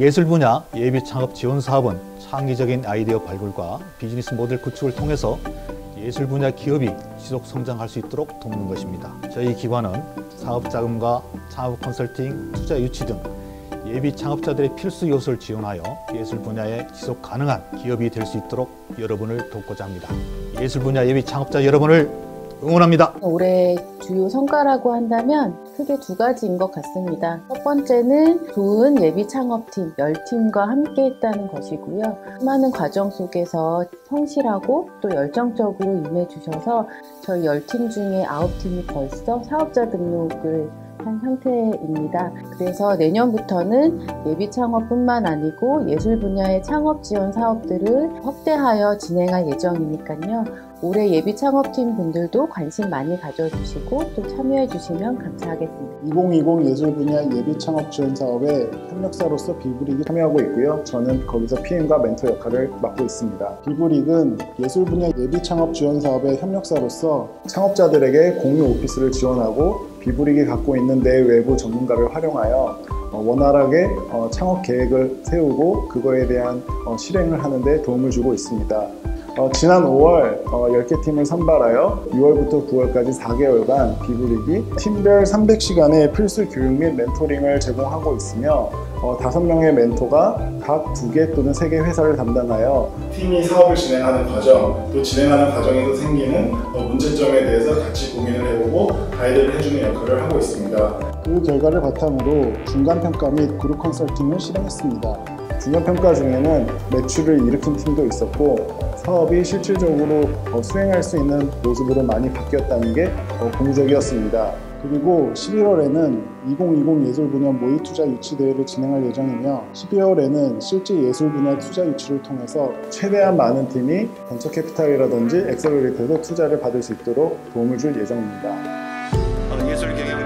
예술 분야 예비 창업 지원 사업은 창의적인 아이디어 발굴과 비즈니스 모델 구축을 통해서 예술 분야 기업이 지속 성장할 수 있도록 돕는 것입니다. 저희 기관은 사업 자금과 창업 컨설팅, 투자 유치 등 예비 창업자들의 필수 요소를 지원하여 예술 분야에 지속 가능한 기업이 될 수 있도록 여러분을 돕고자 합니다. 예술 분야 예비 창업자 여러분을 응원합니다. 올해 주요 성과라고 한다면 크게 두 가지인 것 같습니다. 첫 번째는 좋은 예비 창업팀 10팀과 함께 했다는 것이고요. 수많은 과정 속에서 성실하고 또 열정적으로 임해주셔서 저희 10팀 중에 9팀이 벌써 사업자 등록을 한 상태입니다. 그래서 내년부터는 예비 창업뿐만 아니고 예술 분야의 창업 지원 사업들을 확대하여 진행할 예정이니까요. 올해 예비 창업팀 분들도 관심 많이 가져주시고 또 참여해 주시면 감사하겠습니다. 2020 예술 분야 예비 창업 지원 사업에 협력사로서 비브릭이 참여하고 있고요. 저는 거기서 PM과 멘토 역할을 맡고 있습니다. 비브릭은 예술 분야 예비 창업 지원 사업의 협력사로서 창업자들에게 공유 오피스를 지원하고 비브릭이 갖고 있는 내외부 전문가를 활용하여 어, 원활하게 어, 창업 계획을 세우고 그거에 대한 어, 실행을 하는데 도움을 주고 있습니다. 어, 지난 5월 어, 10개 팀을 선발하여 6월부터 9월까지 4개월간 비브릭이 팀별 300시간의 필수 교육 및 멘토링을 제공하고 있으며 어, 5명의 멘토가 각 2개 또는 3개 회사를 담당하여 팀이 사업을 진행하는 과정, 또 진행하는 과정에서 생기는 어, 문제점에 대해서 같이 고민을 해보고 가이드를 해주는 역할을 하고 있습니다. 그 결과를 바탕으로 중간평가 및 그룹 컨설팅을 실행했습니다. 중간평가 중에는 매출을 일으킨 팀도 있었고 사업이 실질적으로 어, 수행할 수 있는 모습으로 많이 바뀌었다는 게 어, 공적이었습니다. 그리고 11월에는 2020 예술 분야 모의 투자 유치 대회를 진행할 예정이며 12월에는 실제 예술 분야 투자 유치를 통해서 최대한 많은 팀이 벤처 캐피탈이라든지 엑셀러레이터에서 투자를 받을 수 있도록 도움을 줄 예정입니다. 어, 예술 경영